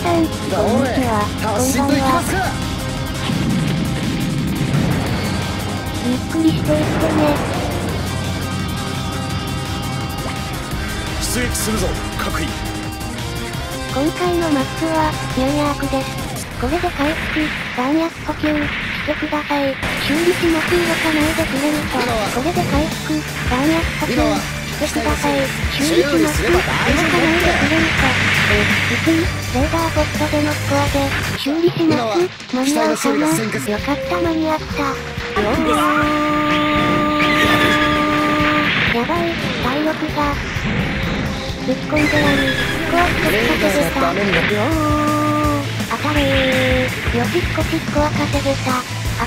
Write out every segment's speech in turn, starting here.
さん、こんにちは。発進といきますかゆっくりしていってね。出撃するぞ。各位。今回のマップは、ニューヤークです。これで回復、弾薬補給、してください。修理します動かないでくれると、これで回復、弾薬補給、してください。修理します動かないでくれると、別に、レーダーポストでのスコアで、修理します間に合うかなよかった間に合った。よーやばい、体力が。ぶっ込んでやる。スコア一つ稼げた。よー。当たれー。よし少しスコア稼げた。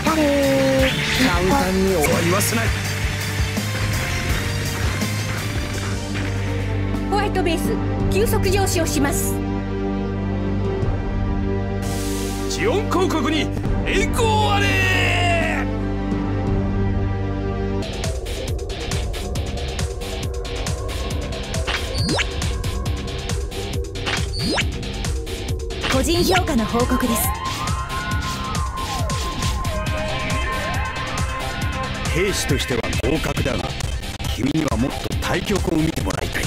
当たれー。簡単に終わりはしないホワイトベース急速上昇しますジオン広告に栄光あれ個人評価の報告です。兵士としては合格だが君にはもっと対局を見てもらいたい。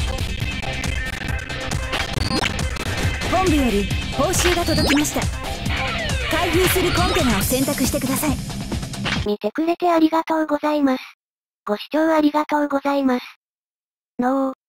本部より報酬が届きました開封するコンテナを選択してください見てくれてありがとうございます。ご視聴ありがとうございます。のー。